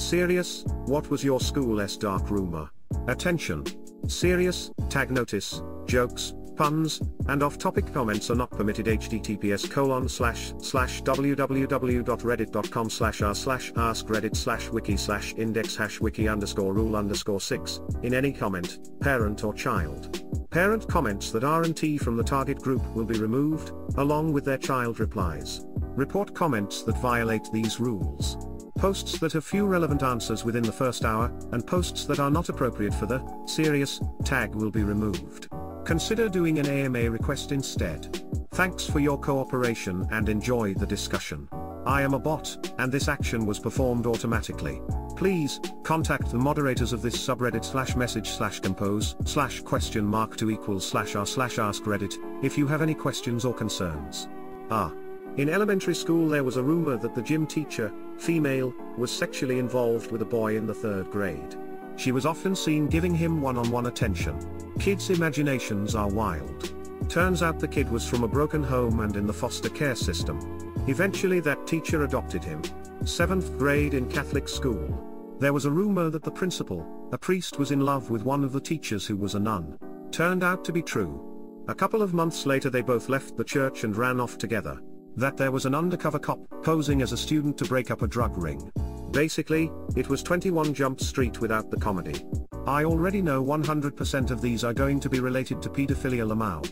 Serious, what was your school's dark rumor? Attention. Serious, tag notice, jokes, puns, and off-topic comments are not permitted https colon slash slash www.reddit.com slash r slash ask reddit slash wiki slash index hash wiki underscore rule underscore 6, in any comment, parent or child. Parent comments that are-T from the target group will be removed, along with their child replies. Report comments that violate these rules. Posts that have few relevant answers within the first hour, and posts that are not appropriate for the serious tag will be removed. Consider doing an AMA request instead. Thanks for your cooperation and enjoy the discussion. I am a bot, and this action was performed automatically. Please, contact the moderators of this subreddit slash message slash compose slash question mark to equals slash r slash ask reddit, if you have any questions or concerns. Ah. In elementary school there was a rumor that the gym teacher, female, was sexually involved with a boy in the third grade. She was often seen giving him one-on-one attention. Kids' imaginations are wild. Turns out the kid was from a broken home and in the foster care system. Eventually that teacher adopted him. 7th grade in Catholic school. There was a rumor that the principal, a priest was in love with one of the teachers who was a nun. Turned out to be true. A couple of months later they both left the church and ran off together. That there was an undercover cop posing as a student to break up a drug ring. Basically, it was 21 Jump Street without the comedy. I already know 100% of these are going to be related to pedophilia Lamau.